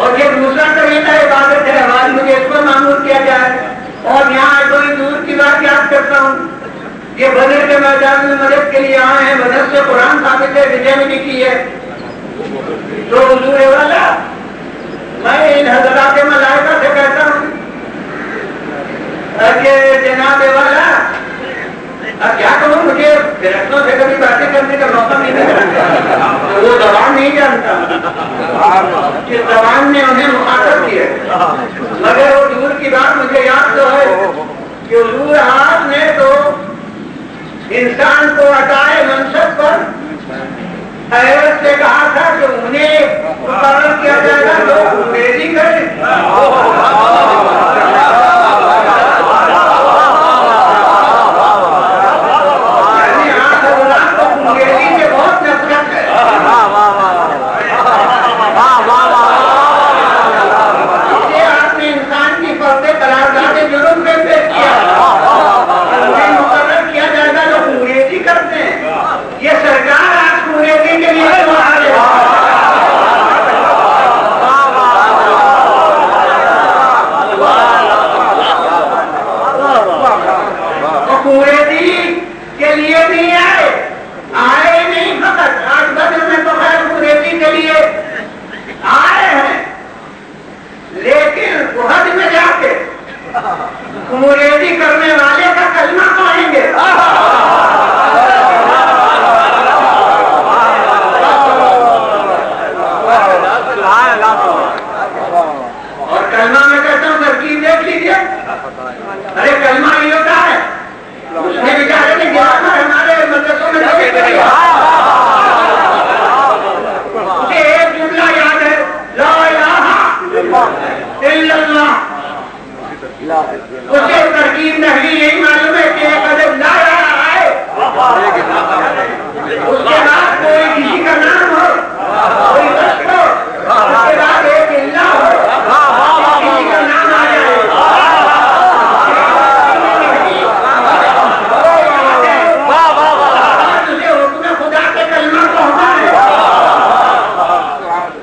और ये दूसरा तरीका इबादत है आज मुझे इस पर मामूल किया जाए। और यहाँ कोई दूर की बात याद करता हूँ। ये बदर के मैदान में मदद के लिए आए हैं, बदर से कुरान साबित है, विजय भी की है। तो हजूर वाला, मैं इन हजरा के मलाइका से कहता हूँ कि जनाब वाला, अब क्या करूँ मुझे? फिरस्तों से कभी बातें करने का मौका नहीं मिला। तो वो जवान नहीं जानता। कि जवान ने उन्हें मुखातब किया। मगर वो दूर की बात मुझे याद तो है कि हजूर हाथ ने तो इंसान को हटाए मनसब पर हैरत से कहा था कि उन्हें किया जाएगा तो अंग्रेज़ी करें यानी आप हजरात को अंग्रेज़ी से बहुत नफरत है इसे आपने इंसान की फर्दे करार जाके जुर्म पे पेश किया उन्हें मुकर्रर किया जाएगा जो अंग्रेज़ी करते हैं ये सरकार आज अंग्रेज़ी के लिए जवाब है तो अंग्रेज़ी के लिए नहीं आए आए नहीं फकत आज बदल में तो खैर अंग्रेज़ी के लिए आए हैं लेकिन हज में जाके अंग्रेज़ी करने वाले का कलमा पाएँगे और कलमा में कहता हूँ तरकीब देख लीजिए अरे कलमा ये होता है? उसने भी क्या हमारे मदरसों में लगे थे। उसे एक जुमला याद है ला इलाहा इल्लल्लाह उसे तरकीब नहीं यही मालूम है कि एक अदब ला रहा है उसके बाद कोई किसी का नाम हो कोई रस्त हो उसके बाद एक इल्ला हो किसी का नाम आ जाए तुझे हुक्म खुदा के कलमा को हटाए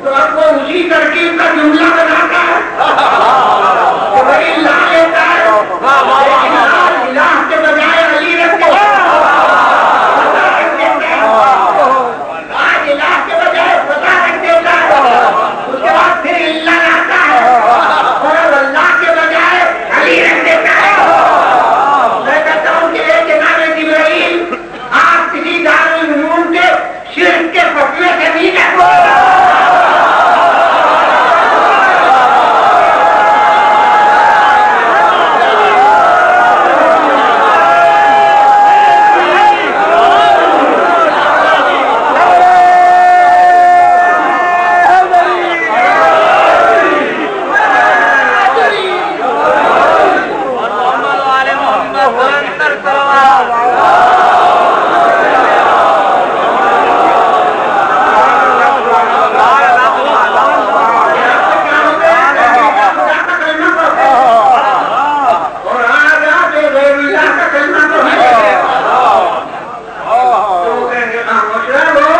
तो अब वो उसी तरकीब का जुमला बनाता है तो बड़ी ला लेता है लेकिन आज इलाह के बजाय अली रखते हैं आज इलाह के बजाय खुदा रख देता है उसके बाद फिर इल्ला लाता है और अब अल्लाह के बजाय अली रख देता है मैं कहता हूँ कि एक जनाब जिब्राइल आप किसी दारुल उलूम के शिरक के फतवे से नहीं कहते और आज आप एक गैरुल्लाह का कलमा तो है तो वो कहेंगे खामोश रहो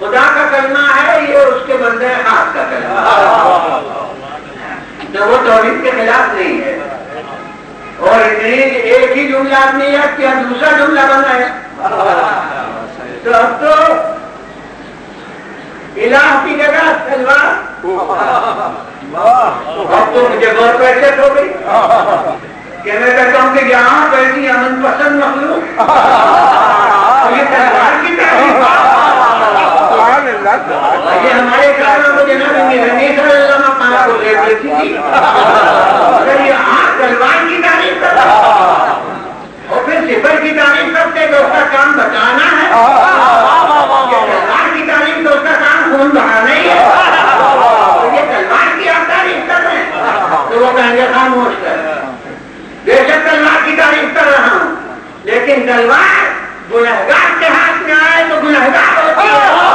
खुदा का कलमा है, ये उसके बंदे हाथ का कलमा तो वो तौहीद के खिलाफ नहीं है। और इतनी एक ही जुमला नहीं है, क्या दूसरा जुमला बना है? तो अब तो इलाह की जगह तलवार। अब तो मुझे बहुत पैसे हो गई कि मैं कहता हूँ कि यहाँ कैसी अमन पसंद मखलूक। और ये तलवार की तारीफ़ ये हमारे कारों को जनाब ले गई थी अगर ये तलवार की तारीफ़ और फिर सिफर की तारीफ़ करते तो उसका काम बचाना है। की तारीफ़ तो उसका काम खून बहाना ही है। तो ये तलवार की आप तारीफ़ कर रहे हैं तो वो कहेंगे, खामोश कर। बेशक तलवार की तारीफ़ कर रहा हूँ, लेकिन तलवार गुनहगार के हाथ में आए तो गुनहगार होती है।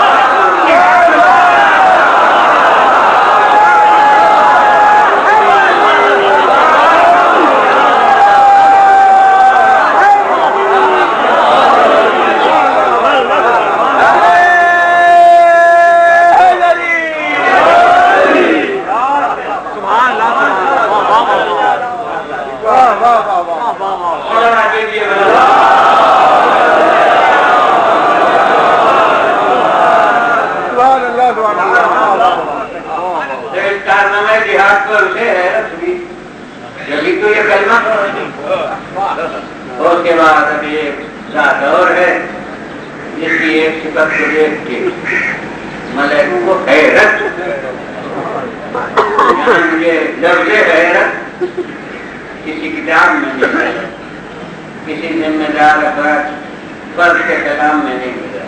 जमाना में जिहाद का विषय है अभी अभी तो ये कलमा। और के बाद अभी एक साथ और है जिसकी एक शिकत को देख के मलय को हैरत। ये लफ्ज हैरत। किसी किताब में नहीं है किसी जिम्मेदार अफराध पर्व के कलाम में नहीं मिला।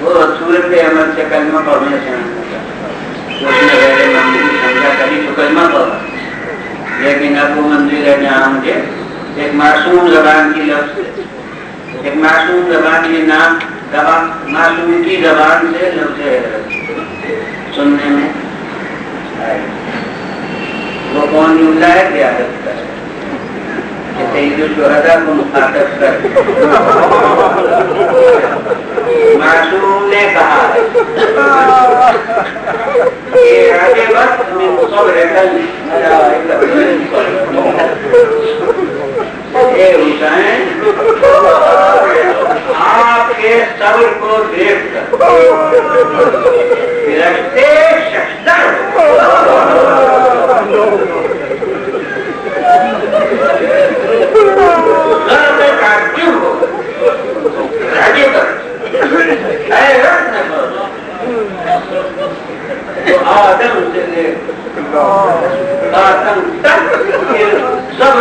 वो सूरत अमल से कलमा को हमेशा तो लेकिन अब है जहाँ मुझे एक मासूम जबान की लफ्ज एक मासूम जबान ये नाम दबा मासूम की जबान से लफ्ज सुनने में। वो कौन जुमला है क्या को मुखातब कर मासूम ने कहा कि राजे वक्त में सब्र कल ये हुसैन आपके सब्र को देख कर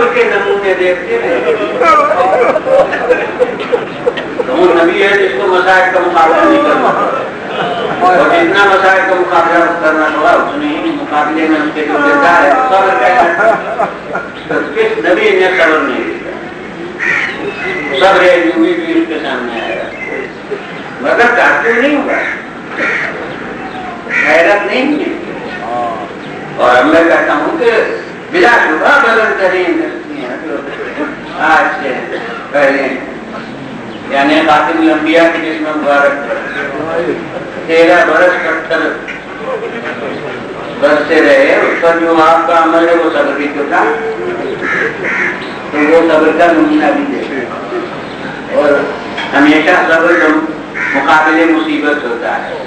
सब्र के नमूने देखते हैं। वो नबी है जिसको मसायक का मुकाबला नहीं करना और जितना मसायक का मुकाबला करना पड़ा उतने ही मुकाबले में उसके जो देता है सब्र कैसा तो किस नबी ने सब्र नहीं दिया सब्र यूँ भी उसके सामने आएगा मगर काफिर नहीं हुआ। हैरत नहीं है। और मैं कहता हूँ कि बिला शुभा बदल तरीन लंबिया की जिसमें मुबारक तेरह बरस सत्तर बरस से रहे उस पर जो आपका अमल है वो सब्र तो था तो वो सब्र का नमूना भी दे और हमेशा सब्र मुकाबले मुसीबत होता है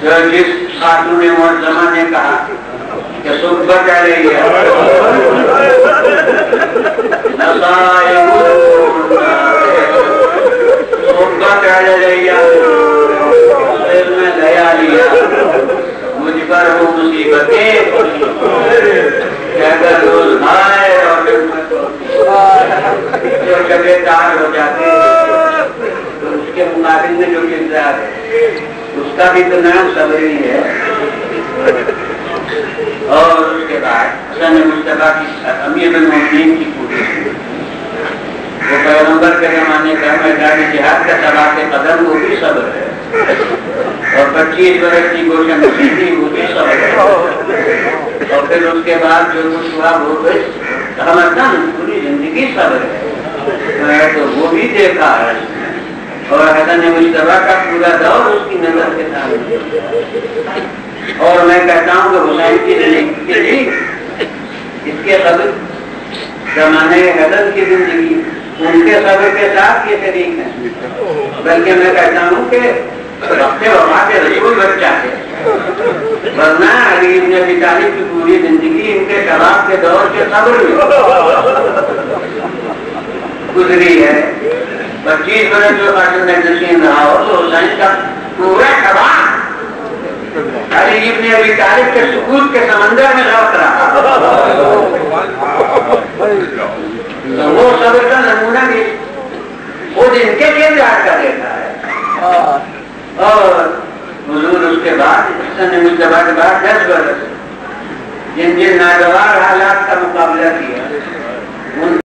तो जिस खातून ने जमा ने कहा कि सुख बचा रही है मुझ पर वो मुसीबतें भाए और हो जाते उसके मुकाबले जो किरदार है उसका भी तो नाम सबरी है और उसके बाद हसन मुस्तफ़ा की अमीर मोहम्मदीन की के जमाने का मैदान जिहाद का सभा के कदम, वो भी सब्र है। और पच्चीस वर्ष की गोशन थी, वो भी सब्र है। और फिर उसके बाद जो कुछ हुआ, वो रहमतन, पूरी ज़िंदगी सब्र है। तो वो भी देखा है। और हसन मुशतबा का पूरा दौर उसकी नज़र के सामने और मैं कहता हूँ कि हुसैन की ज़िंदगी इसके सब्र जमाने हसन की ज़िंदगी उनके सब्र के साथ ये शरीक है। बल्कि मैं कहता हूँ कि वक्ते वफा के रसूल बच्चा है। वरना अली इब्न अबी तालिब की पूरी ज़िंदगी इनके शराब के दौर के सब्र में गुजरी है। पच्चीस बरस जो काटल में नशीन रहा हो तो हुसैन का पूरा शराब अली इब्न अभी तालिब के सुकून के समंदर में लौट रहा